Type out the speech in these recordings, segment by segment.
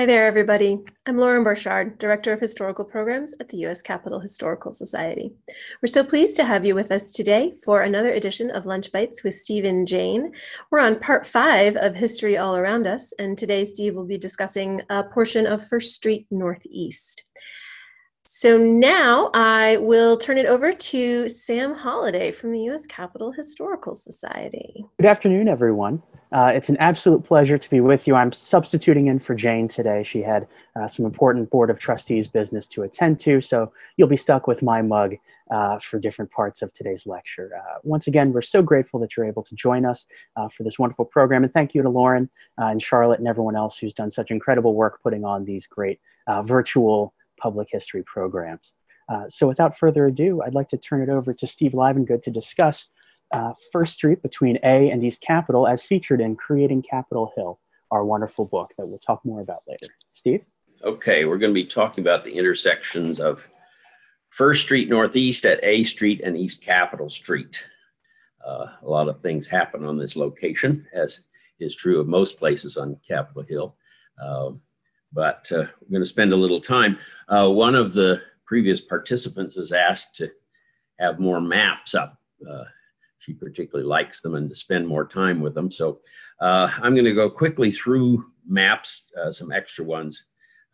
Hi there, everybody. I'm Lauren Borchard, Director of Historical Programs at the U.S. Capitol Historical Society. We're so pleased to have you with us today for another edition of Lunch Bites with Steve and Jane. We're on part five of History All Around Us, and today Steve will be discussing a portion of First Street Northeast. So now I will turn it over to Sam Holliday from the U.S. Capitol Historical Society. Good afternoon, everyone. Uh, it's an absolute pleasure to be with you. I'm substituting in for Jane today. She had uh, some important Board of Trustees business to attend to, so you'll be stuck with my mug uh, for different parts of today's lecture. Uh, once again, we're so grateful that you're able to join us uh, for this wonderful program, and thank you to Lauren uh, and Charlotte and everyone else who's done such incredible work putting on these great virtual public history programs. so without further ado, I'd like to turn it over to Steve Livengood to discuss uh, First Street between A and East Capitol as featured in Creating Capitol Hill, our wonderful book that we'll talk more about later. Steve? Okay, we're going to be talking about the intersections of First Street Northeast at A Street and East Capitol Street. Uh, a lot of things happen on this location, as is true of most places on Capitol Hill. Uh, but uh, we're going to spend a little time. Uh, one of the previous participants has asked to have more maps up uh, she particularly likes them and to spend more time with them. So uh, I'm going to go quickly through maps, uh, some extra ones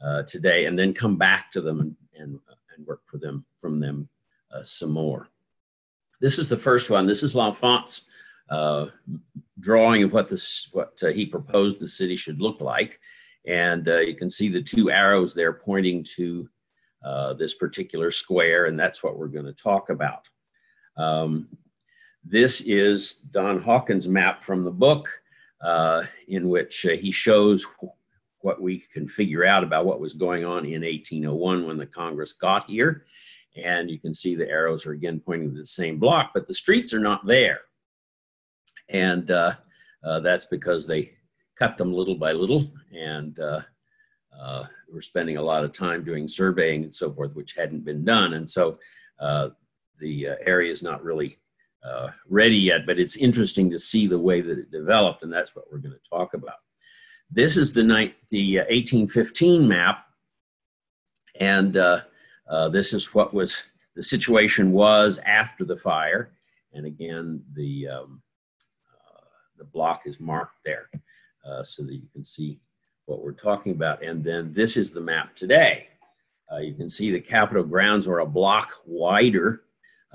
uh, today, and then come back to them and, and, and work for them from them uh, some more. This is the first one. This is L'Enfant's uh, drawing of what this what uh, he proposed the city should look like, and you can see the two arrows there pointing to this particular square, and that's what we're going to talk about. Um, this is Don Hawkins' map from the book, uh, in which uh, he shows what we can figure out about what was going on in 1801 when the Congress got here. And you can see the arrows are again pointing to the same block, but the streets are not there. And uh, uh that's because they cut them little by little and uh, uh, we're spending a lot of time doing surveying and so forth, which hadn't been done. And so the area is not really uh, ready yet, but it's interesting to see the way that it developed, and that's what we're going to talk about. This is the night, the uh, 1815 map, and uh, uh, this is what was the situation was after the fire. And again, the um, uh, the block is marked there, uh, so that you can see what we're talking about. And then this is the map today. you can see the Capitol grounds are a block wider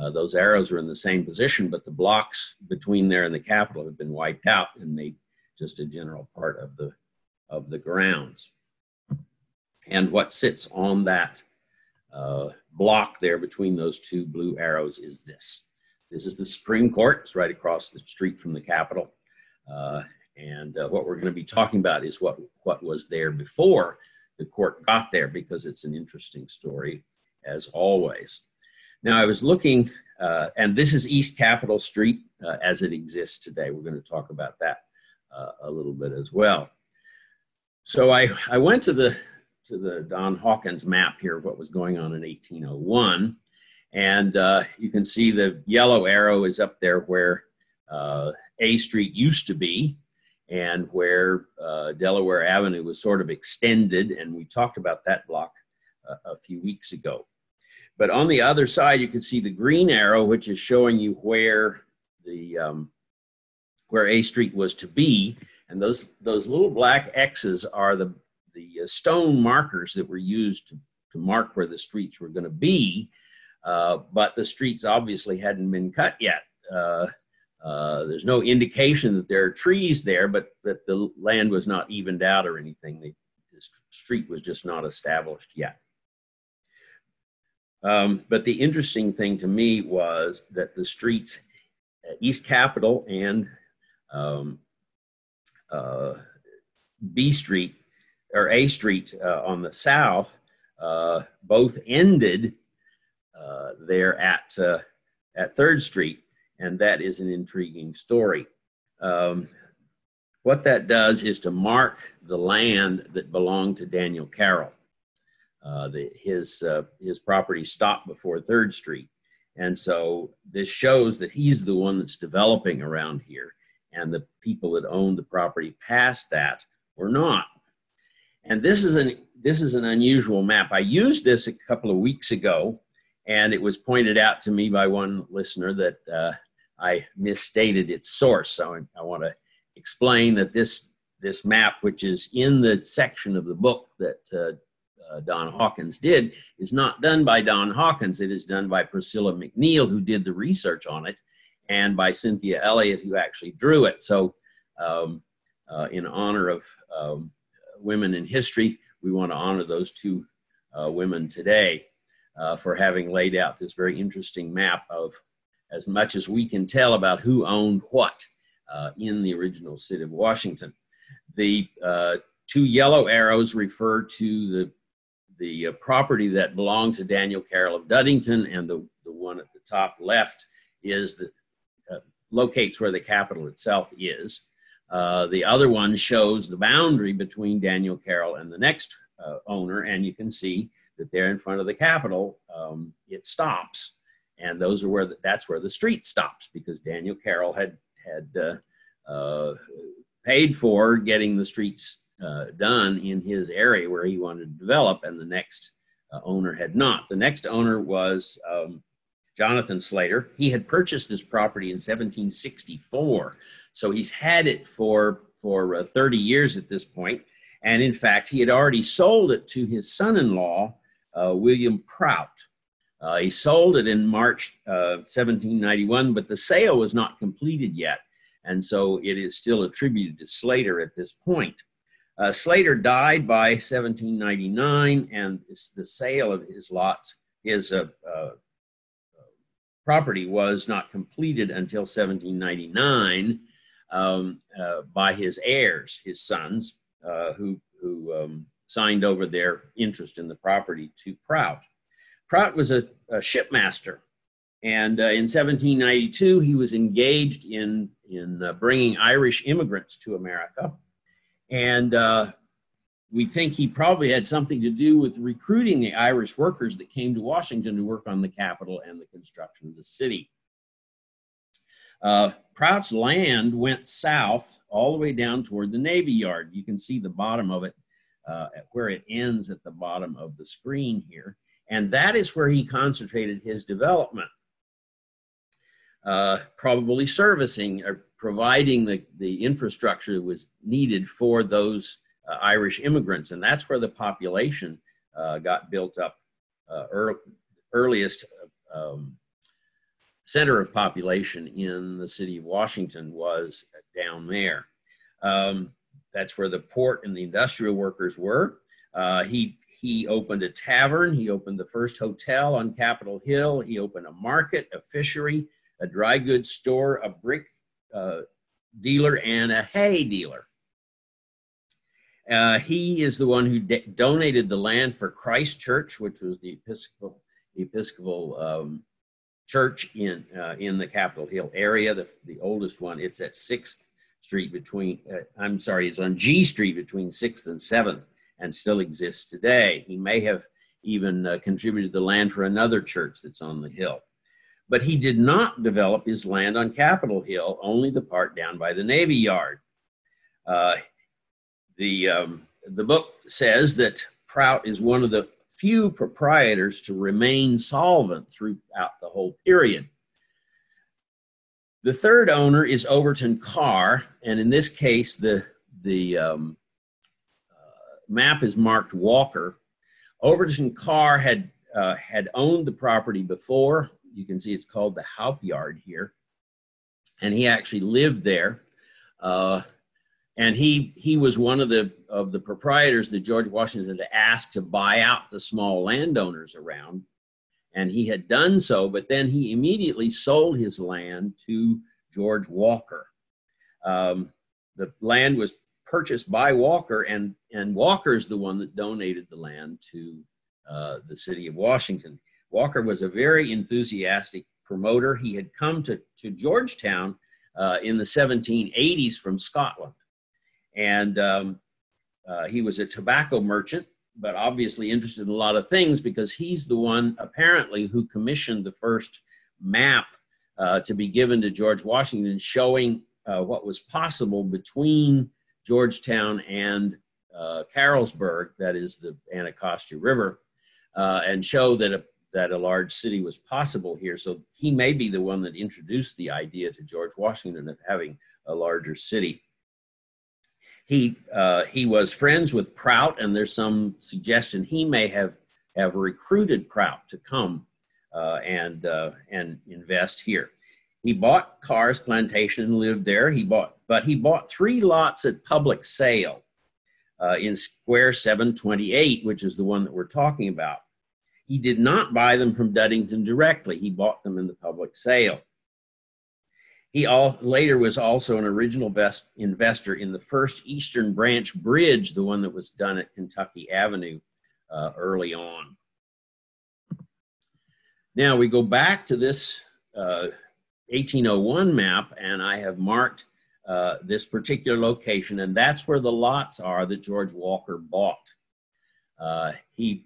uh, those arrows are in the same position, but the blocks between there and the Capitol have been wiped out and made just a general part of the, of the grounds. And what sits on that uh, block there between those two blue arrows is this. This is the Supreme Court. It's right across the street from the Capitol. Uh, and uh, what we're going to be talking about is what, what was there before the court got there because it's an interesting story as always. Now, I was looking, uh, and this is East Capitol Street uh, as it exists today. We're going to talk about that uh, a little bit as well. So I, I went to the to the Don Hawkins map here of what was going on in 1801, and uh, you can see the yellow arrow is up there where uh, A Street used to be, and where uh, Delaware Avenue was sort of extended, and we talked about that block a few weeks ago. But on the other side, you can see the green arrow, which is showing you where the um, where A Street was to be, and those those little black X's are the the uh, stone markers that were used to, to mark where the streets were going to be. Uh, but the streets obviously hadn't been cut yet. Uh, uh, there's no indication that there are trees there, but that the land was not evened out or anything. The, the street was just not established yet. Um, but the interesting thing to me was that the streets, East Capitol and um, uh, B Street or A Street uh, on the south, uh, both ended uh, there at uh, at Third Street, and that is an intriguing story. Um, what that does is to mark the land that belonged to Daniel Carroll. Uh, the, his uh, his property stopped before Third Street, and so this shows that he's the one that's developing around here, and the people that owned the property past that were not. And this is an this is an unusual map. I used this a couple of weeks ago, and it was pointed out to me by one listener that uh, I misstated its source. So I, I want to explain that this this map, which is in the section of the book that uh, Don Hawkins did, is not done by Don Hawkins. It is done by Priscilla McNeil, who did the research on it, and by Cynthia Elliott, who actually drew it. So, um, uh, in honor of um, women in history, we want to honor those two uh, women today uh, for having laid out this very interesting map of as much as we can tell about who owned what uh, in the original city of Washington. The uh, two yellow arrows refer to the the uh, property that belonged to Daniel Carroll of Duddington, and the, the one at the top left is the uh, locates where the Capitol itself is. Uh, the other one shows the boundary between Daniel Carroll and the next uh, owner, and you can see that there in front of the Capitol, um, it stops, and those are where the, that's where the street stops because Daniel Carroll had had uh, uh, paid for getting the streets uh, done in his area where he wanted to develop, and the next uh, owner had not. The next owner was um, Jonathan Slater. He had purchased this property in 1764, so he's had it for for uh, 30 years at this point. And in fact, he had already sold it to his son-in-law, uh, William Prout. Uh, he sold it in March 1791, but the sale was not completed yet. And so it is still attributed to Slater at this point. Uh, Slater died by 1799, and the sale of his lots, his uh, uh, property was not completed until 1799 um, uh, by his heirs, his sons, uh, who, who um, signed over their interest in the property to Prout. Prout was a, a shipmaster, and uh, in 1792 he was engaged in, in bringing Irish immigrants to America and uh, we think he probably had something to do with recruiting the Irish workers that came to Washington to work on the Capitol and the construction of the city. Uh, Prout's land went south all the way down toward the Navy Yard. You can see the bottom of it uh, where it ends at the bottom of the screen here. And that is where he concentrated his development, uh, probably servicing or providing the, the infrastructure that was needed for those uh, Irish immigrants. And that's where the population uh, got built up uh, earliest um, center of population in the city of Washington was down there. Um, that's where the port and the industrial workers were. Uh, he he opened a tavern. He opened the first hotel on Capitol Hill. He opened a market, a fishery, a dry goods store, a brick uh, dealer and a hay dealer. Uh, he is the one who donated the land for Christ Church, which was the Episcopal Episcopal um, church in uh, in the Capitol Hill area, the, the oldest one. It's at Sixth Street between. Uh, I'm sorry, it's on G Street between Sixth and Seventh, and still exists today. He may have even uh, contributed the land for another church that's on the hill. But he did not develop his land on Capitol Hill, only the part down by the Navy Yard. Uh, the, um, the book says that Prout is one of the few proprietors to remain solvent throughout the whole period. The third owner is Overton Carr, and in this case, the, the um, uh, map is marked Walker. Overton Carr had, uh, had owned the property before you can see it's called the Haupt Yard here. And he actually lived there. Uh, and he he was one of the of the proprietors that George Washington had asked to buy out the small landowners around, and he had done so. But then he immediately sold his land to George Walker. Um, the land was purchased by Walker, and and Walker's the one that donated the land to uh, the city of Washington. Walker was a very enthusiastic promoter. He had come to, to Georgetown uh, in the 1780s from Scotland. And um, uh, he was a tobacco merchant, but obviously interested in a lot of things because he's the one apparently who commissioned the first map uh, to be given to George Washington showing uh, what was possible between Georgetown and uh, Carrollsburg, that is the Anacostia River, uh, and show that a, that a large city was possible here. So he may be the one that introduced the idea to George Washington of having a larger city. He, uh, he was friends with Prout, and there's some suggestion he may have, have recruited Prout to come uh, and, uh, and invest here. He bought Carr's plantation and lived there. He bought, but he bought three lots at public sale uh, in Square 728, which is the one that we're talking about. He did not buy them from Duddington directly. He bought them in the public sale. He all, later was also an original vest, investor in the first Eastern Branch Bridge, the one that was done at Kentucky Avenue uh, early on. Now we go back to this uh, 1801 map, and I have marked uh, this particular location, and that's where the lots are that George Walker bought. Uh, he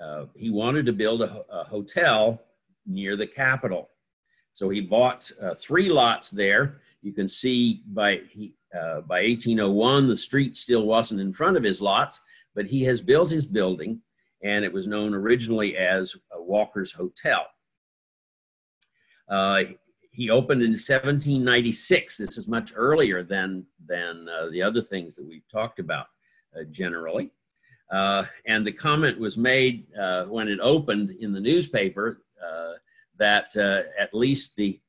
uh, he wanted to build a, a, hotel near the Capitol, so he bought uh, three lots there. You can see by he uh, by 1801 the street still wasn't in front of his lots, but he has built his building, and it was known originally as Walker's Hotel. Uh, he opened in 1796. This is much earlier than, than uh, the other things that we've talked about uh, generally. Uh, and the comment was made uh, when it opened in the newspaper uh, that uh, at least the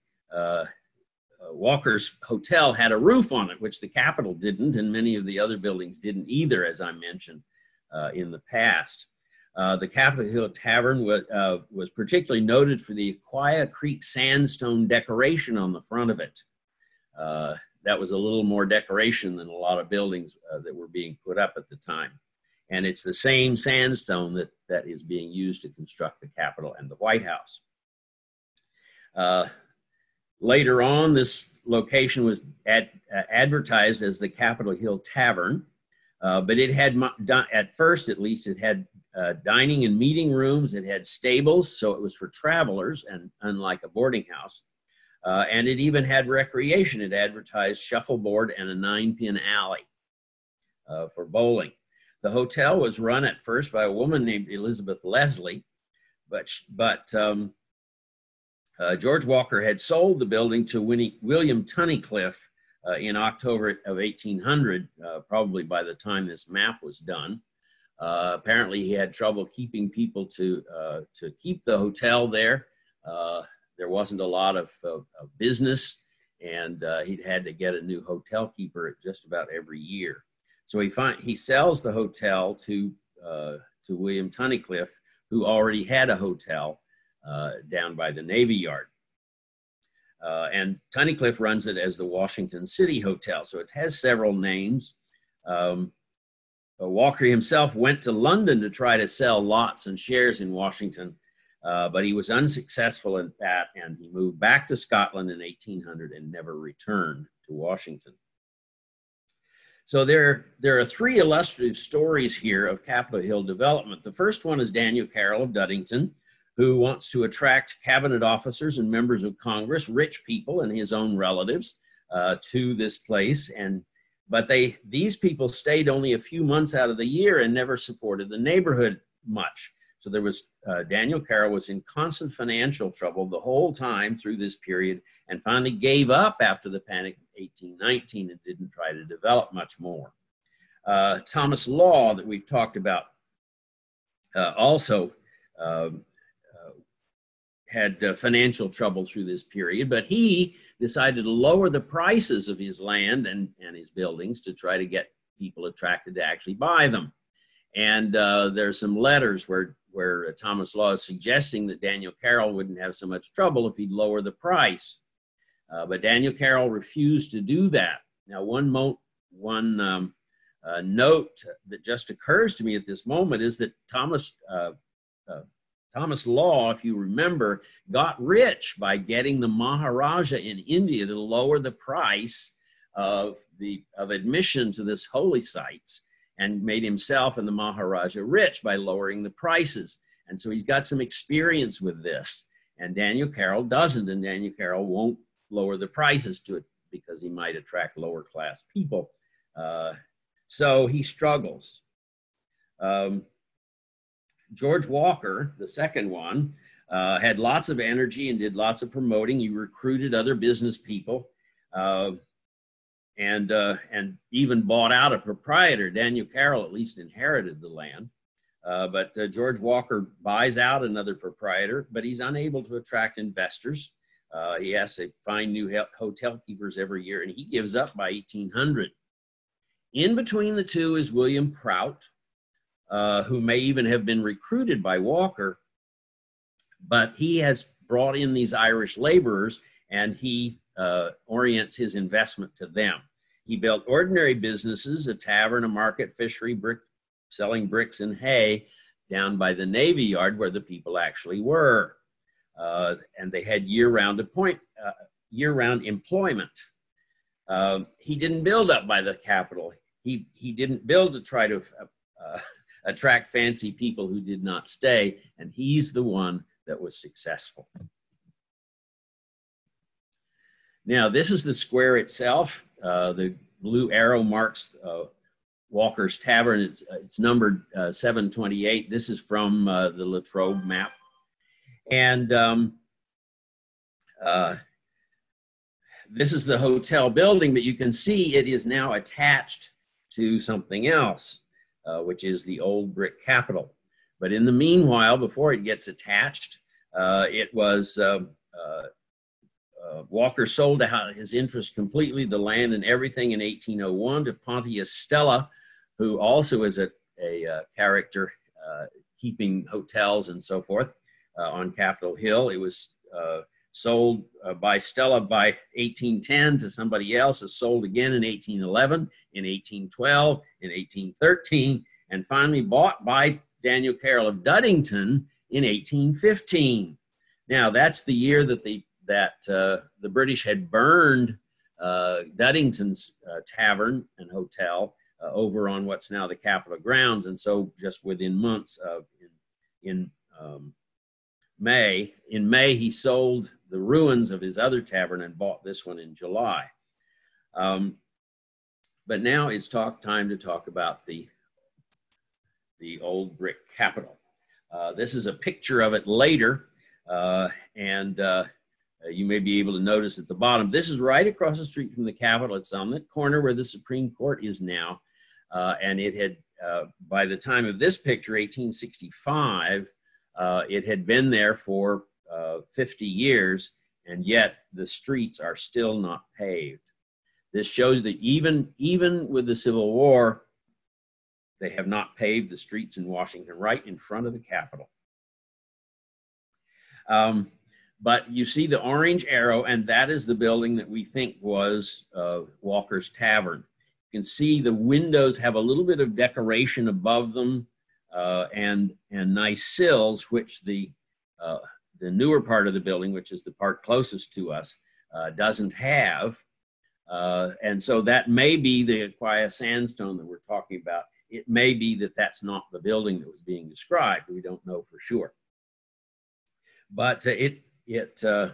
Walker's Hotel had a roof on it, which the Capitol didn't, and many of the other buildings didn't either, as I mentioned in the past. Uh, the Capitol Hill Tavern was, uh, was particularly noted for the Aquia Creek sandstone decoration on the front of it. Uh, that was a little more decoration than a lot of buildings uh, that were being put up at the time. And it's the same sandstone that, that is being used to construct the Capitol and the White House. Uh, later on, this location was ad, advertised as the Capitol Hill Tavern. Uh, but it had, at first at least, it had uh, dining and meeting rooms. It had stables, so it was for travelers, and unlike a boarding house. Uh, and it even had recreation. It advertised shuffleboard and a nine pin alley uh, for bowling. The hotel was run at first by a woman named Elizabeth Leslie, but, but um, uh, George Walker had sold the building to Winnie, William Tunnicliffe uh, in October of 1800, uh, probably by the time this map was done. Uh, apparently, he had trouble keeping people to uh, to keep the hotel there. Uh, there wasn't a lot of, of, of business, and he'd had to get a new hotel keeper just about every year. So he find he sells the hotel to uh, to William Tunnicliffe, who already had a hotel uh, down by the Navy Yard. and Tunnicliffe runs it as the Washington City Hotel, so it has several names. Um, uh, Walker himself went to London to try to sell lots and shares in Washington, uh, but he was unsuccessful at that, and he moved back to Scotland in 1800 and never returned to Washington. So there, there are three illustrative stories here of Capitol Hill development. The first one is Daniel Carroll of Duddington, who wants to attract cabinet officers and members of Congress, rich people and his own relatives, uh, to this place and but they these people stayed only a few months out of the year and never supported the neighborhood much. So there was uh, Daniel Carroll was in constant financial trouble the whole time through this period, and finally gave up after the Panic of 1819 and didn't try to develop much more. Uh, Thomas Law, that we've talked about, uh, also um, uh, had uh, financial trouble through this period, but he decided to lower the prices of his land and, and his buildings to try to get people attracted to actually buy them. And uh, there's some letters where, where Thomas Law is suggesting that Daniel Carroll wouldn't have so much trouble if he'd lower the price. Uh, but Daniel Carroll refused to do that. Now, one, mo- one um, uh, note that just occurs to me at this moment is that Thomas uh, uh, Thomas Law, if you remember, got rich by getting the Maharaja in India to lower the price of the of admission to this holy sites and made himself and the Maharaja rich by lowering the prices. And so he's got some experience with this. And Daniel Carroll doesn't, and Daniel Carroll won't lower the prices to it because he might attract lower class people. Uh, So he struggles. Um, George Walker, the second one, uh, had lots of energy and did lots of promoting. He recruited other business people uh, and, uh, and even bought out a proprietor. Daniel Carroll at least inherited the land. Uh, but uh, George Walker buys out another proprietor, but he's unable to attract investors. Uh, he has to find new hotel keepers every year, and he gives up by 1800. In between the two is William Prout, uh, who may even have been recruited by Walker, but he has brought in these Irish laborers and he uh, orients his investment to them. He built ordinary businesses, a tavern, a market, fishery, brick, selling bricks and hay down by the Navy Yard where the people actually were. Uh, and they had year-round appoint, uh, year-round employment. Um, he didn't build up by the Capitol. He, he didn't build to try to uh, attract fancy people who did not stay, and he's the one that was successful. Now, this is the square itself. Uh, the blue arrow marks uh, Walker's Tavern. It's, uh, it's numbered uh, 728. This is from uh, the Latrobe map. And um, uh, this is the hotel building, but you can see it is now attached to something else, which is the old brick capitol. But in the meanwhile, before it gets attached, uh, it was um, uh, uh, Walker sold out his interest completely, the land and everything in 1801 to Pontius Stelle, who also is a, a, uh, character uh, keeping hotels and so forth uh, on Capitol Hill. It was sold by Stelle by 1810 to somebody else, was sold again in 1811, in 1812, in 1813, and finally bought by Daniel Carroll of Duddington in 1815. Now, that's the year that the, that, uh, the British had burned uh, Duddington's uh, Tavern and Hotel over on what's now the Capitol grounds. And so, just within months of in, in um, May, in May, he sold the ruins of his other tavern and bought this one in July. Um, but now it's talk time to talk about the the old brick capitol. Uh, this is a picture of it later, uh, and uh, you may be able to notice at the bottom. This is right across the street from the Capitol. It's on the corner where the Supreme Court is now, uh, and it had, uh, by the time of this picture, 1865, it had been there for 50 years, and yet the streets are still not paved. This shows that even even with the Civil War, they have not paved the streets in Washington right in front of the Capitol. Um, but you see the orange arrow, and that is the building that we think was uh, Walker's Tavern. You can see the windows have a little bit of decoration above them uh, and, and nice sills, which the, uh, the newer part of the building, which is the part closest to us, uh, doesn't have. Uh, and so that may be the Aquia sandstone that we're talking about it may be that that's not the building that was being described. We don't know for sure. But uh, it, it uh,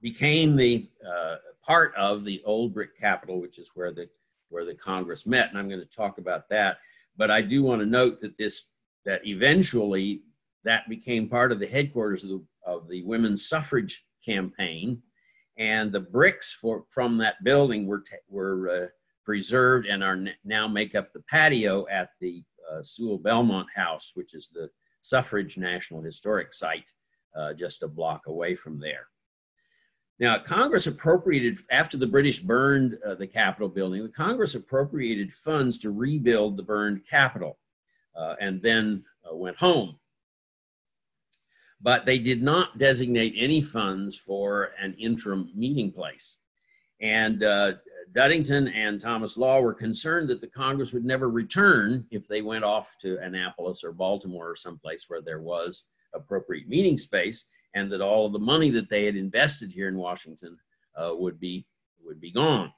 became the uh, part of the old brick capitol, which is where the, where the Congress met. And I'm going to talk about that. But I do want to note that this, that eventually that became part of the headquarters of the, of the women's suffrage campaign. And the bricks for, from that building were, were uh, preserved and are now make up the patio at the uh, Sewall Belmont House, which is the suffrage National Historic Site uh, just a block away from there. Now, Congress appropriated, after the British burned uh, the Capitol building, the Congress appropriated funds to rebuild the burned Capitol uh, and then uh, went home. But they did not designate any funds for an interim meeting place. And uh, Duddington and Thomas Law were concerned that the Congress would never return if they went off to Annapolis or Baltimore or someplace where there was appropriate meeting space, and that all of the money that they had invested here in Washington uh, would be would be gone.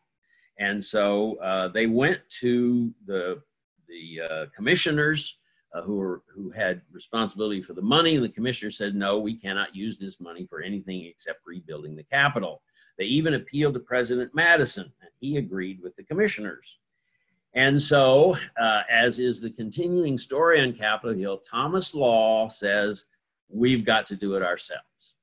And so uh, they went to the the uh, commissioners uh, who were who had responsibility for the money, and the commissioner said, "No, we cannot use this money for anything except rebuilding the Capitol." They even appealed to President Madison, and he agreed with the commissioners. And so, uh, as is the continuing story on Capitol Hill, Thomas Law says, we've got to do it ourselves.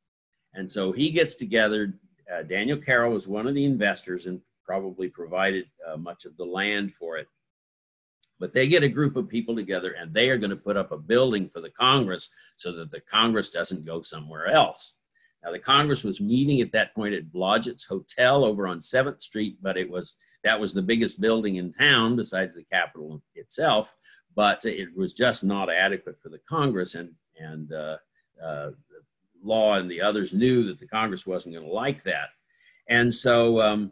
And so he gets together. Uh, Daniel Carroll was one of the investors and probably provided uh, much of the land for it. But they get a group of people together and they are going to put up a building for the Congress so that the Congress doesn't go somewhere else. Now, the Congress was meeting at that point at Blodgett's Hotel over on 7th Street, but it was that was the biggest building in town besides the Capitol itself, but it was just not adequate for the Congress. And, and uh, uh, Law and the others knew that the Congress wasn't going to like that. And so um,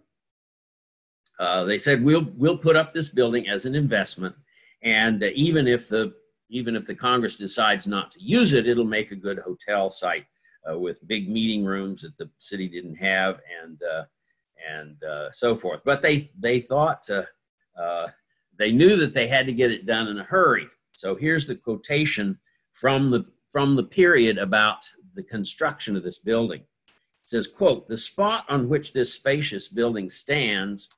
uh, they said, we'll, we'll put up this building as an investment. And uh, even if the even if the Congress decides not to use it, it'll make a good hotel site uh, with big meeting rooms that the city didn't have and uh, and uh, so forth. But they they thought they knew that they had to get it done in a hurry. So here's the quotation from the from the period about the construction of this building. It says, quote, the spot on which this spacious building stands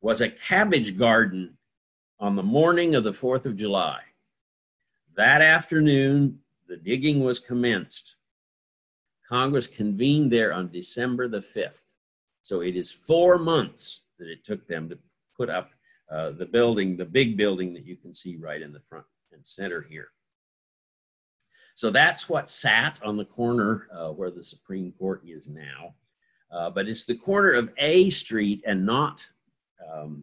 was a cabbage garden on the morning of the 4th of July. That afternoon, the digging was commenced. Congress convened there on December the 5th. So it is four months that it took them to put up uh, the building, the big building that you can see right in the front and center here. So that's what sat on the corner uh, where the Supreme Court is now. Uh, but it's the corner of A Street and not um,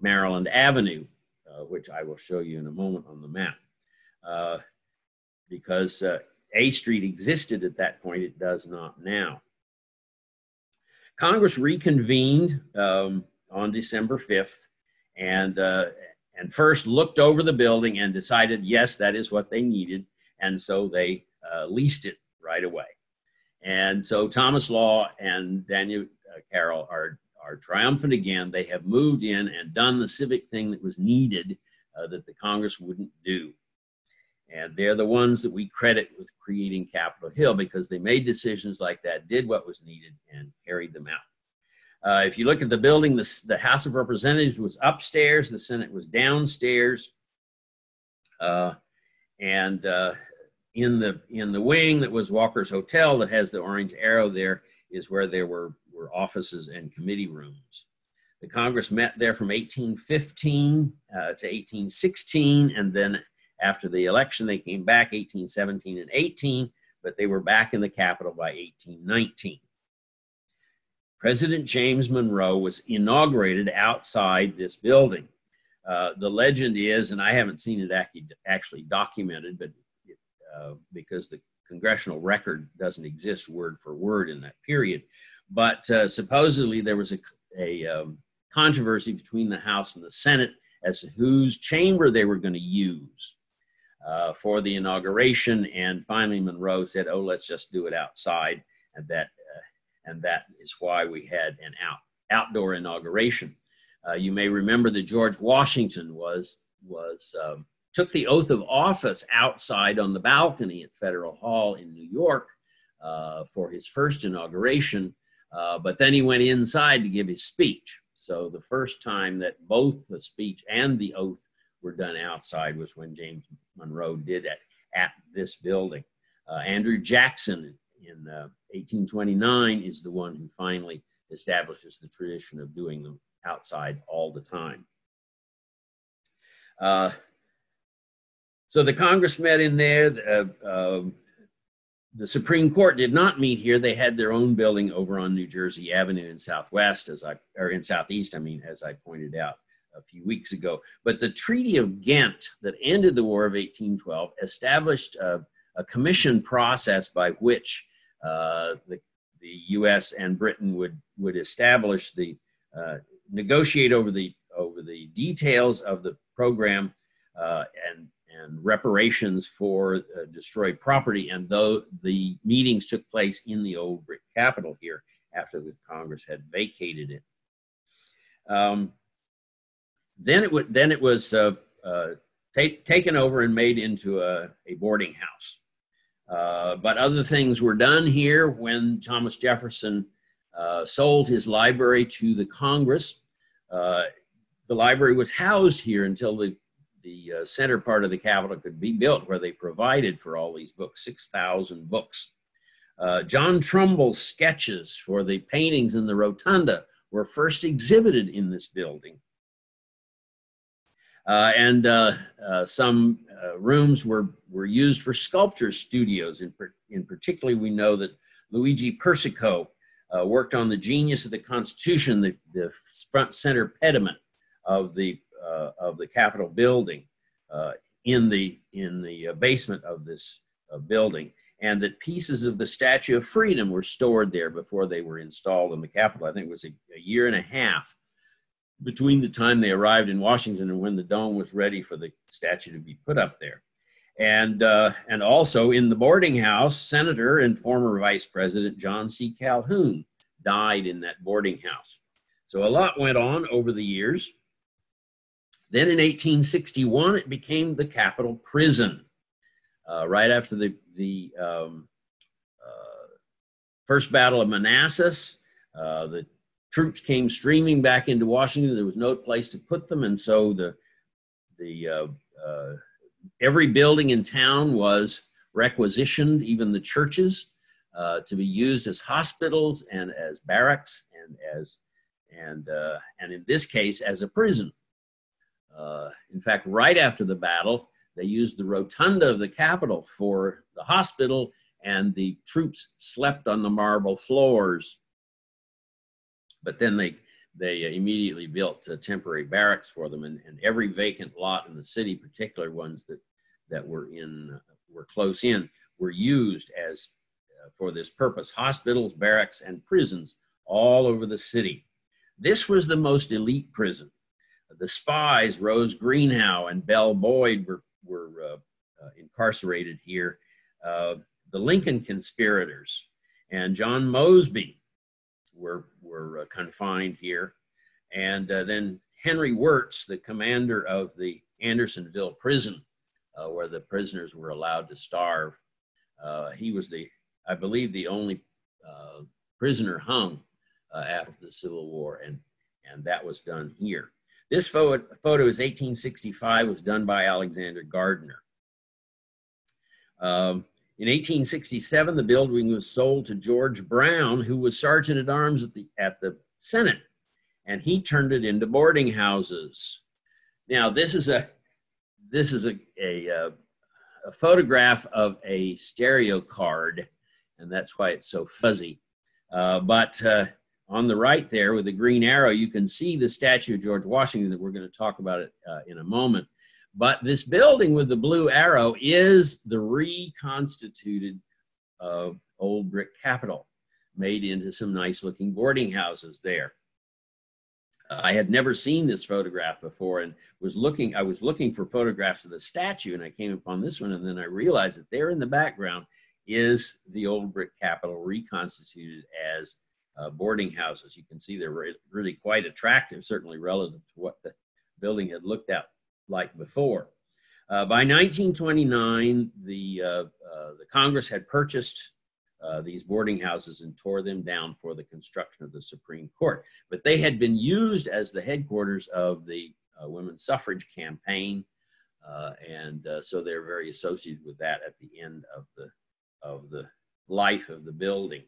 Maryland Avenue, uh, which I will show you in a moment on the map. Uh, because uh, A Street existed at that point, it does not now. Congress reconvened um, on December 5th and, uh, and first looked over the building and decided, yes, that is what they needed and so they uh, leased it right away. And so Thomas Law and Daniel uh, Carroll are, are triumphant again. They have moved in and done the civic thing that was needed uh, that the Congress wouldn't do. And they're the ones that we credit with creating Capitol Hill because they made decisions like that, did what was needed, and carried them out. Uh, if you look at the building, the, the, House of Representatives was upstairs, the Senate was downstairs. Uh, and uh, in the in the wing that was Walker's Hotel that has the orange arrow there is where there were were offices and committee rooms. The Congress met there from 1815 uh, to 1816, and then after the election they came back 1817 and 18, but they were back in the Capitol by 1819. President James Monroe was inaugurated outside this building. Uh, the legend is, and I haven't seen it actually documented, but uh, because the congressional record doesn't exist word for word in that period, but uh, supposedly there was a, a um, controversy between the House and the Senate as to whose chamber they were going to use uh, for the inauguration, and finally Monroe said, "Oh, let's just do it outside," and that uh, and that is why we had an out outdoor inauguration. Uh, you may remember that George Washington was was um, took the oath of office outside on the balcony at Federal Hall in New York uh, for his first inauguration, uh, but then he went inside to give his speech. So the first time that both the speech and the oath were done outside was when James Monroe did it at this building. Uh, Andrew Jackson in 1829 uh, is the one who finally establishes the tradition of doing them outside all the time. Uh, so the Congress met in there. The, uh, um, the Supreme Court did not meet here. They had their own building over on New Jersey Avenue in Southwest, as I or in Southeast. I mean, as I pointed out a few weeks ago. But the Treaty of Ghent that ended the War of 1812 established a, a commission process by which uh, the, the U.S. and Britain would would establish the uh, negotiate over the over the details of the program uh, and and reparations for uh, destroyed property. And though the meetings took place in the old brick Capitol here after the Congress had vacated it. Um, then it would then it was uh, uh, taken over and made into a, a boarding house. Uh, but other things were done here when Thomas Jefferson uh, sold his library to the Congress. Uh, the library was housed here until the the uh, center part of the Capitol could be built, where they provided for all these books, six thousand books. Uh, John Trumbull's sketches for the paintings in the rotunda were first exhibited in this building. Uh, and uh, uh, some uh, rooms were, were used for sculptors' studios. In, per, in particularly, we know that Luigi Persico worked on the genius of the Constitution, the, the front center pediment of the, Uh, of the Capitol building uh, in the, in the uh, basement of this building and that pieces of the Statue of Freedom were stored there before they were installed in the Capitol. I think it was a, a year and a half between the time they arrived in Washington and when the dome was ready for the statue to be put up there. And, uh, and also in the boarding house, Senator and former Vice President John C. Calhoun died in that boarding house. So a lot went on over the years. Then in 1861, it became the Capitol Prison. Uh, right after the, the um, uh, First Battle of Manassas, uh, the troops came streaming back into Washington. There was no place to put them, and so the the uh, uh, every building in town was requisitioned, even the churches, uh, to be used as hospitals and as barracks and as and uh, and in this case as a prison. Uh, in fact, right after the battle, they used the rotunda of the Capitol for the hospital, and the troops slept on the marble floors but then they they immediately built uh, temporary barracks for them, and, and every vacant lot in the city, particular ones that that were in were close in, were used as uh, for this purpose. Hospitals, barracks, and prisons all over the city. This was the most elite prison. The spies, Rose Greenhow and Belle Boyd, were were uh, uh, incarcerated here. Uh, the Lincoln conspirators and John Mosby were were confined here. And then Henry Wirz, the commander of the Andersonville prison, uh, where the prisoners were allowed to starve, uh, he was the, I believe, the only uh, prisoner hung after the Civil War, and, and that was done here. This photo, photo is 1865, was done by Alexander Gardner. Um, in 1867, the building was sold to George Brown, who was sergeant at arms at the, at the Senate, and he turned it into boarding houses. Now, this is a this is a, a, uh, a photograph of a stereo card, and that's why it's so fuzzy. Uh, but uh, on the right there with the green arrow, you can see the statue of George Washington that we're going to talk about it uh, in a moment. But this building with the blue arrow is the reconstituted uh, old brick capitol made into some nice looking boarding houses there. I had never seen this photograph before and was looking, I was looking for photographs of the statue and I came upon this one and then I realized that there in the background is the old brick capitol reconstituted as uh, boarding houses. You can see they're re really quite attractive, certainly relative to what the building had looked at like before. Uh, by 1929, the, uh, uh, the Congress had purchased uh, these boarding houses and tore them down for the construction of the Supreme Court. But they had been used as the headquarters of the uh, women's suffrage campaign, and so they're very associated with that at the end of the, of the life of the building.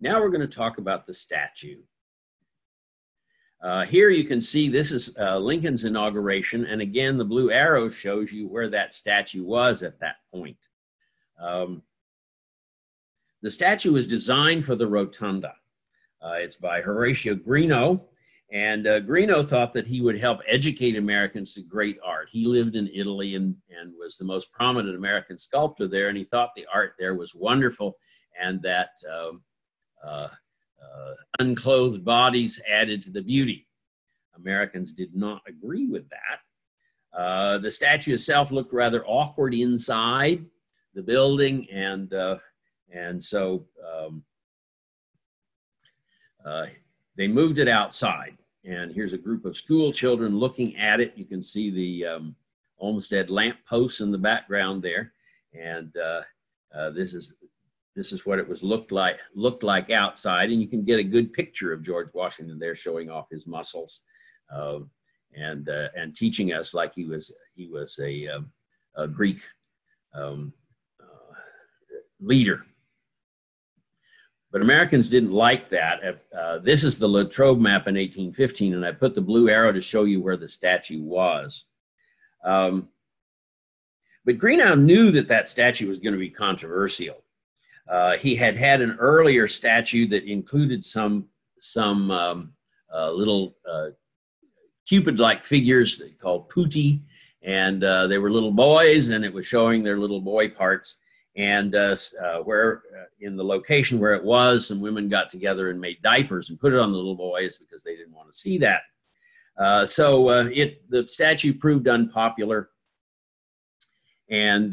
Now we're going to talk about the statue. Uh, here you can see this is uh, Lincoln's inauguration, and again, the blue arrow shows you where that statue was at that point. Um, the statue was designed for the rotunda. Uh, it's by Horatio Greenough, and uh, Greenough thought that he would help educate Americans to great art. He lived in Italy and, and was the most prominent American sculptor there, and he thought the art there was wonderful and that um, unclothed bodies added to the beauty. Americans did not agree with that. Uh, the statue itself looked rather awkward inside the building, and uh, and so um, uh, they moved it outside. And here's a group of school children looking at it. You can see the um, Olmsted lamp posts in the background there, and uh, uh, this is this is what it was looked like looked like outside and you can get a good picture of george washington there showing off his muscles uh, and uh, and teaching us like he was he was a, um, a Greek um, uh, leader. But Americans didn't like that. Uh, this is the Latrobe map in 1815, and I put the blue arrow to show you where the statue was. Um, but Greenough knew that that statue was going to be controversial. Uh, he had had an earlier statue that included some some um, uh, little uh, Cupid-like figures called putti, and uh, they were little boys, and it was showing their little boy parts. And uh, uh, where in the location where it was, some women got together and made diapers and put it on the little boys because they didn't want to see that. so it the statue proved unpopular, and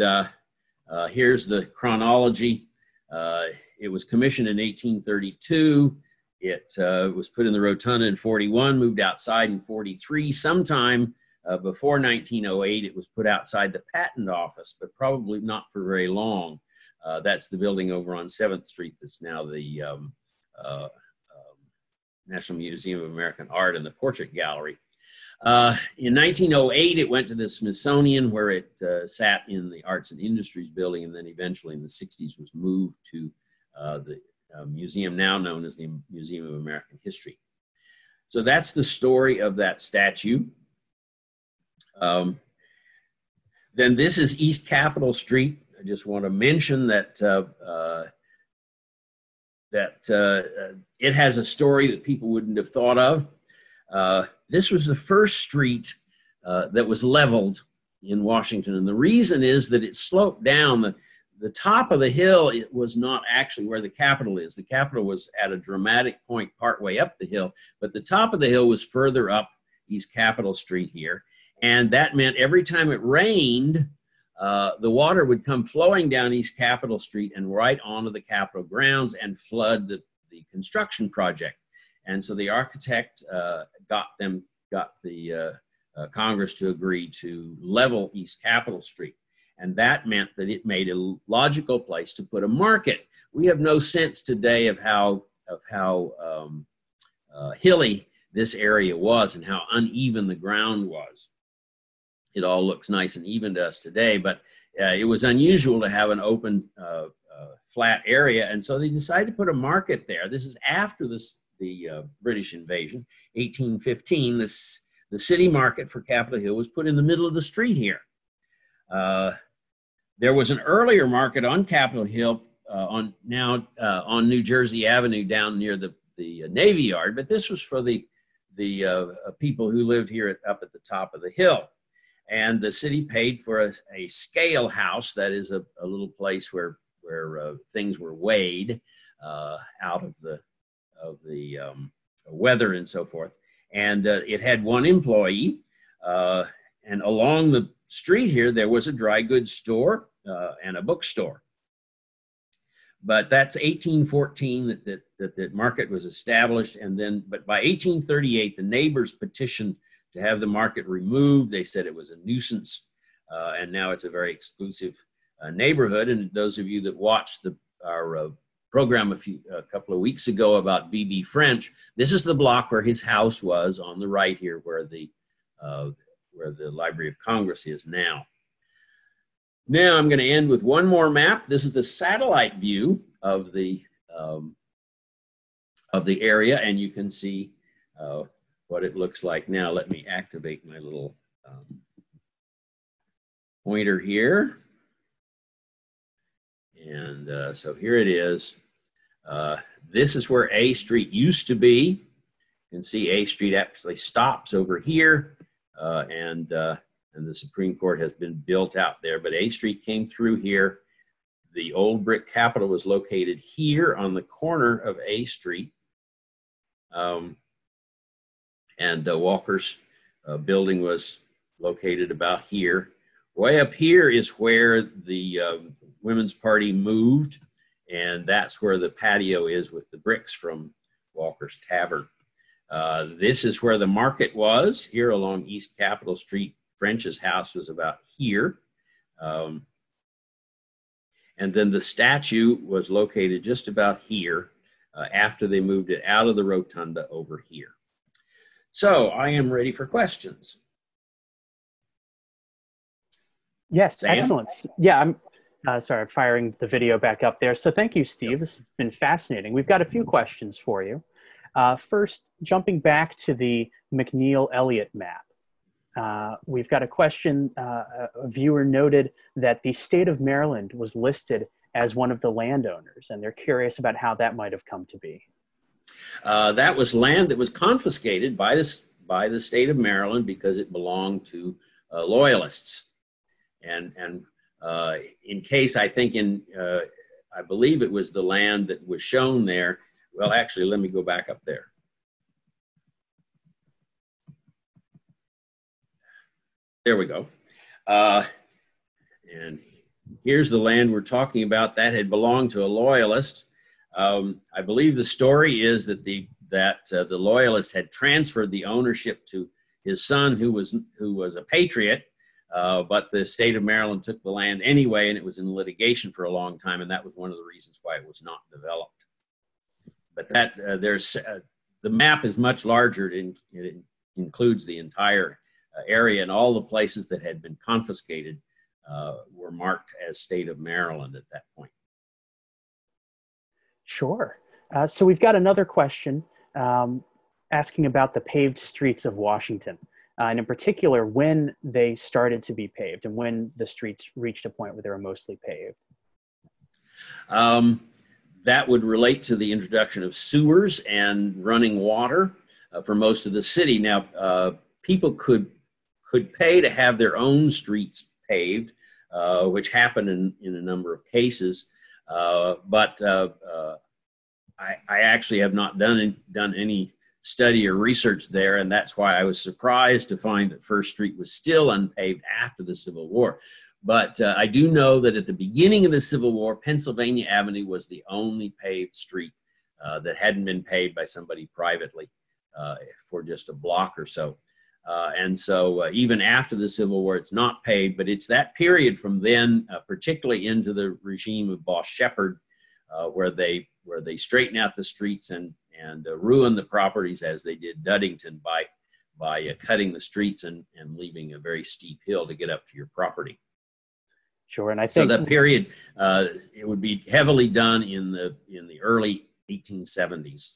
here's the chronology. Uh, it was commissioned in 1832. It uh, was put in the rotunda in 41, moved outside in 43. Sometime uh, before 1908, it was put outside the patent office, but probably not for very long. That's the building over on 7th Street that's now the um, um, National Museum of American Art and the Portrait Gallery. Uh, in 1908, it went to the Smithsonian, where it uh, sat in the Arts and Industries building, and then eventually in the 60s was moved to uh, the uh, museum now known as the Museum of American History. So that's the story of that statue. Um, then this is East Capitol Street. I just want to mention that uh, that it has a story that people wouldn't have thought of. Uh, this was the first street uh, that was leveled in Washington. And the reason is that it sloped down. The, the top of the hill it was not actually where the Capitol is. The Capitol was at a dramatic point partway up the hill, but the top of the hill was further up East Capitol Street here. And that meant every time it rained, uh, the water would come flowing down East Capitol Street and right onto the Capitol grounds and flood the, the construction project. And so the architect uh, got them, got the uh, uh, Congress to agree to level East Capitol Street. And that meant that it made a logical place to put a market. We have no sense today of how, of how um, uh, hilly this area was and how uneven the ground was. It all looks nice and even to us today, but uh, it was unusual to have an open uh, flat area, and so they decided to put a market there. This is after this the uh, British invasion, 1815, this, the city market for Capitol Hill was put in the middle of the street here. Uh, there was an earlier market on Capitol Hill, uh, on now uh, on New Jersey Avenue down near the, the Navy Yard, but this was for the, the uh, people who lived here at, up at the top of the hill. And the city paid for a, a scale house, that is a, a little place where, where uh, things were weighed out of the of the um, weather and so forth. And uh, it had one employee. Uh, and along the street here, there was a dry goods store uh, and a bookstore. But that's 1814 that, that, that the market was established. And then, but by 1838, the neighbors petitioned to have the market removed. They said it was a nuisance. Uh, and now it's a very exclusive uh, neighborhood. And those of you that watched the, our uh, program a few a couple of weeks ago about B.B. French. This is the block where his house was on the right here, where the uh, where the Library of Congress is now. Now I'm going to end with one more map. This is the satellite view of the um, of the area, and you can see uh, what it looks like now. Let me activate my little um, pointer here. And uh, so here it is. Uh, this is where A Street used to be. You can see A Street actually stops over here, uh, and uh, and the Supreme Court has been built out there. But A Street came through here. The old brick Capitol was located here on the corner of A Street, um, and uh, Walker's uh, building was located about here. Way up here is where the um, Women's Party moved and that's where the patio is with the bricks from Walker's Tavern. Uh, this is where the market was here along East Capitol Street. French's house was about here. Um, and then the statue was located just about here uh, after they moved it out of the rotunda over here. So I am ready for questions. Yes, Sam? excellent. Yeah, I'm uh, sorry, firing the video back up there. So thank you, Steve. This has been fascinating. We've got a few questions for you. Uh, first, jumping back to the McNeil Elliott map. Uh, we've got a question. Uh, a viewer noted that the state of Maryland was listed as one of the landowners, and they're curious about how that might have come to be. Uh, that was land that was confiscated by the, by the state of Maryland because it belonged to uh, loyalists. And, and uh, in case I think in, uh, I believe it was the land that was shown there. Well, actually, let me go back up there. There we go. Uh, and here's the land we're talking about that had belonged to a loyalist. Um, I believe the story is that the that uh, the loyalist had transferred the ownership to his son, who was who was a patriot, uh, but the state of Maryland took the land anyway, and it was in litigation for a long time, and that was one of the reasons why it was not developed. But that uh, there's uh, the map is much larger. It, it includes the entire uh, area and all the places that had been confiscated uh, were marked as state of Maryland at that point. Sure. Uh, so we've got another question um, asking about the paved streets of Washington, uh, and in particular, when they started to be paved and when the streets reached a point where they were mostly paved. Um, that would relate to the introduction of sewers and running water uh, for most of the city. Now, uh, people could could pay to have their own streets paved, uh, which happened in, in a number of cases. Uh, but uh, I, I, actually have not done done any study or research there, and that's why I was surprised to find that First Street was still unpaved after the Civil War. But uh, I do know that at the beginning of the Civil War, Pennsylvania Avenue was the only paved street uh, that hadn't been paved by somebody privately for just a block or so. Uh, and so uh, even after the Civil War, it's not paid, but it's that period from then, uh, particularly into the regime of Boss Shepherd, uh, where they where they straighten out the streets and and uh, ruin the properties as they did Duddington by by uh, cutting the streets and, and leaving a very steep hill to get up to your property. Sure, and I think so. The period it would be heavily done in the in the early 1870s,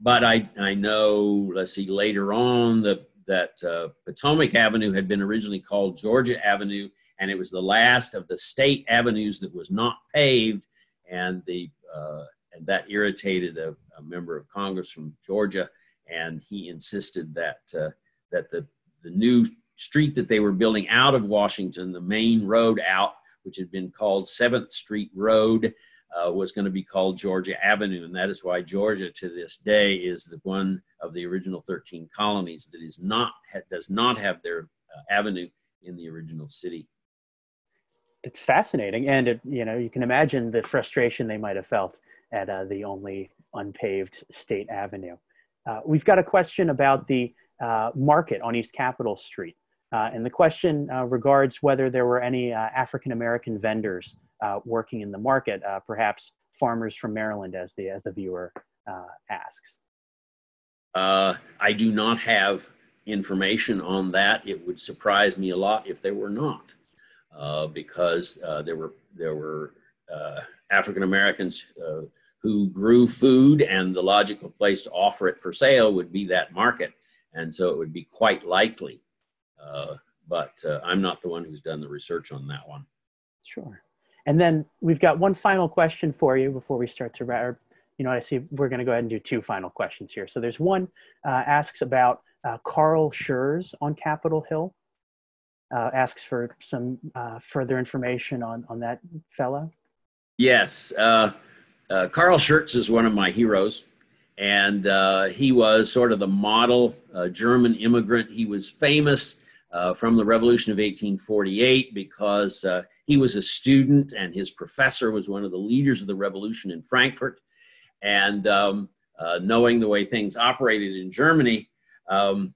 but I I know let's see later on the that uh, Potomac Avenue had been originally called Georgia Avenue, and it was the last of the state avenues that was not paved, and the uh, and that irritated a, a, member of Congress from Georgia, and he insisted that uh, that the the new street that they were building out of Washington, the main road out, which had been called Seventh Street Road, uh, was going to be called Georgia Avenue, and that is why Georgia to this day is the one of the original 13 colonies that is not does not have their uh, avenue in the original city. It's fascinating, and it, you know you can imagine the frustration they might have felt at uh, the only unpaved state avenue. Uh, we've got a question about the uh, market on East Capitol Street. Uh, and the question uh, regards whether there were any uh, African American vendors working in the market, perhaps farmers from Maryland, as the as the viewer asks. I do not have information on that. It would surprise me a lot if there were not, because there were there were African Americans who grew food, and the logical place to offer it for sale would be that market, and so it would be quite likely uh, but uh, I'm not the one who's done the research on that one. Sure. And then we've got one final question for you before we start to wrap. You know, I see we're going to go ahead and do two final questions here. So there's one uh, asks about uh, Carl Schurz on Capitol Hill. Uh, asks for some uh, further information on on that fellow. Yes, Carl Schurz is one of my heroes and uh, he was sort of the model uh, German immigrant. He was famous uh, from the Revolution of 1848 because uh, he was a student and his professor was one of the leaders of the revolution in Frankfurt. And um, uh, knowing the way things operated in Germany, um,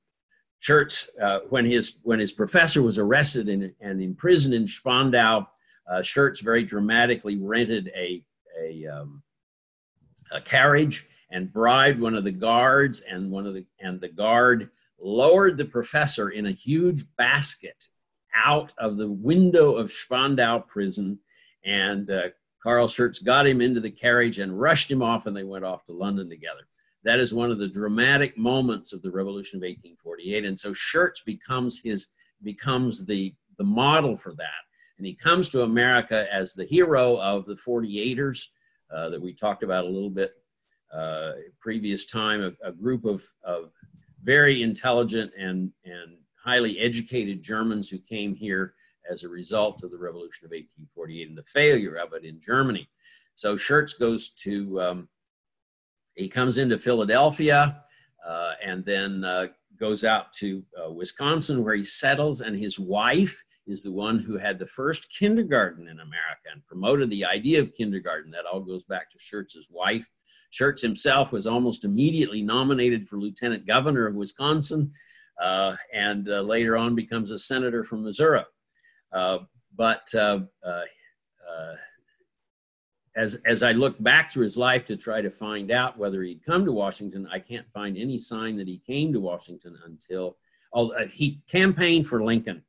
Schurz, uh, when, his, when his professor was arrested and, and imprisoned in Spandau, uh, Schurz very dramatically rented a, a, um, a carriage and bribed one of the guards, and one of the and the guard lowered the professor in a huge basket out of the window of Spandau prison, and uh, Carl Schurz got him into the carriage and rushed him off, and they went off to London together. That is one of the dramatic moments of the Revolution of 1848, and so Schurz becomes his becomes the the model for that, and he comes to America as the hero of the 48ers uh, that we talked about a little bit uh, previous time, a, a group of, of very intelligent and, and highly educated Germans who came here as a result of the Revolution of 1848 and the failure of it in Germany. So Schurz goes to, um, he comes into Philadelphia uh, and then uh, goes out to uh, Wisconsin where he settles, and his wife is the one who had the first kindergarten in America and promoted the idea of kindergarten. That all goes back to Schurz's wife. Schurz himself was almost immediately nominated for lieutenant governor of Wisconsin uh, and uh, later on becomes a senator from Missouri. Uh, but uh, uh, uh, as, as I look back through his life to try to find out whether he'd come to Washington, I can't find any sign that he came to Washington until oh, he campaigned for Lincoln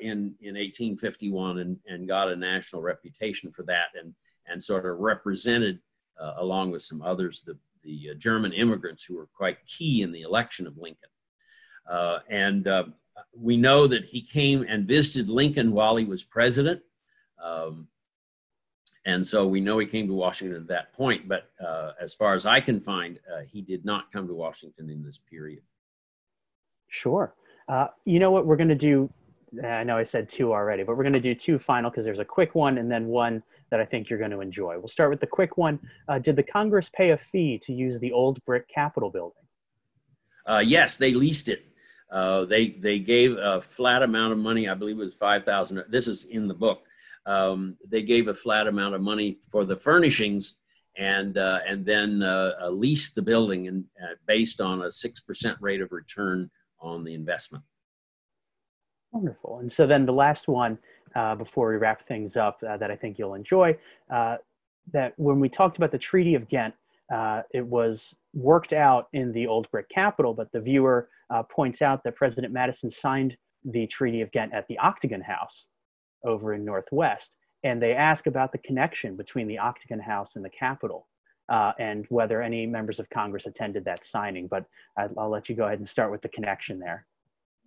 in, in 1851 and, and got a national reputation for that and, and sort of represented uh, along with some others, the, the uh, German immigrants who were quite key in the election of Lincoln. Uh, and we know that he came and visited Lincoln while he was president. Um, and so we know he came to Washington at that point, but uh, as far as I can find, uh, he did not come to Washington in this period. Sure. Uh, you know what we're going to do? I know I said two already, but we're going to do two final because there's a quick one and then one that I think you're going to enjoy. We'll start with the quick one. Uh, did the Congress pay a fee to use the old brick Capitol building? Uh, yes, they leased it. Uh, they they gave a flat amount of money. I believe it was five thousand. This is in the book. Um, they gave a flat amount of money for the furnishings and uh, and then uh, uh, leased the building and based on a six percent rate of return on the investment. Wonderful. And so then the last one uh, before we wrap things up uh, that I think you'll enjoy. Uh, that when we talked about the Treaty of Ghent, uh, it was worked out in the old brick Capitol, but the viewer uh, points out that President Madison signed the Treaty of Ghent at the Octagon House over in Northwest. And they ask about the connection between the Octagon House and the Capitol. Uh, and whether any members of Congress attended that signing. But I'll, I'll let you go ahead and start with the connection there.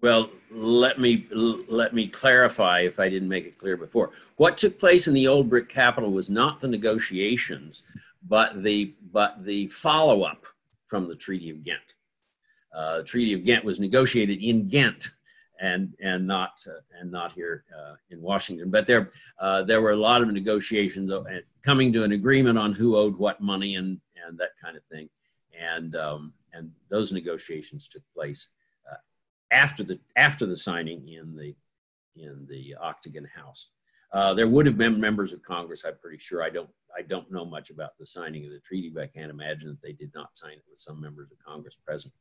Well, let me let me clarify if I didn't make it clear before. What took place in the old brick Capitol was not the negotiations, but the but the follow up from the Treaty of Ghent. Uh, the Treaty of Ghent was negotiated in Ghent and and not uh, and not here uh, in Washington. But there uh, there were a lot of negotiations uh, coming to an agreement on who owed what money and and that kind of thing, and um, and those negotiations took place after the after the signing in the in the Octagon House. Uh, there would have been members of Congress. I'm pretty sure. I don't. I don't know much about the signing of the treaty, but I can't imagine that they did not sign it with some members of Congress present.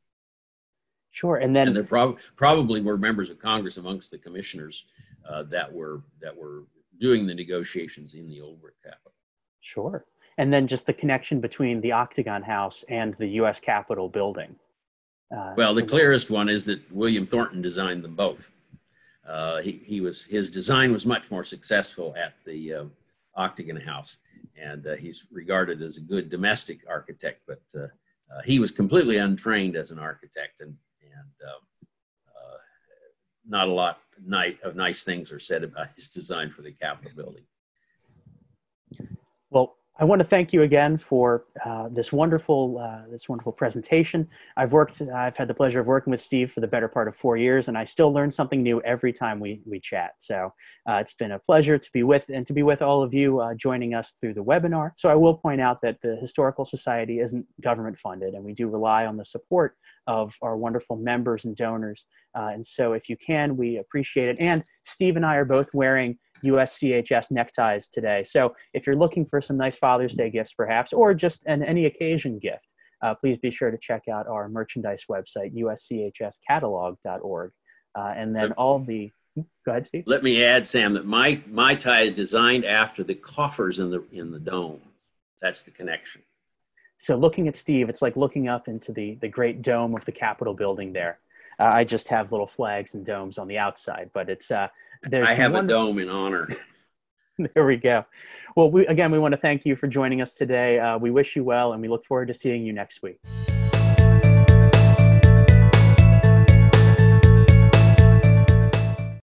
Sure, and then and there prob- probably were members of Congress amongst the commissioners uh, that were that were doing the negotiations in the old brick Capitol. Sure, and then just the connection between the Octagon House and the U.S. Capitol building. Uh, well, the clearest one is that William Thornton designed them both. Uh, he, he was his design was much more successful at the uh, Octagon House, and uh, he's regarded as a good domestic architect. But uh, uh, he was completely untrained as an architect, and and not a lot of nice things are said about his design for the Capitol building. Well, I want to thank you again for uh, this wonderful uh, this wonderful presentation. I've worked I've had the pleasure of working with Steve for the better part of four years, and I still learn something new every time we we chat. So uh, it's been a pleasure to be with and to be with all of you uh, joining us through the webinar. So I will point out that the Historical Society isn't government funded, and we do rely on the support of our wonderful members and donors. Uh, and so if you can, we appreciate it. And Steve and I are both wearing USCHS neckties today. So if you're looking for some nice Father's Day gifts, perhaps, or just an any occasion gift, uh, please be sure to check out our merchandise website, uschscatalog.org. Uh, and then all the go ahead, Steve. Let me add, Sam, that my my tie is designed after the coffers in the in the dome. That's the connection. So looking at Steve, it's like looking up into the, the great dome of the Capitol building there. Uh, I just have little flags and domes on the outside, but it's uh, there's I have a dome in honor. there we go. Well, we, again, we want to thank you for joining us today. Uh, we wish you well, and we look forward to seeing you next week.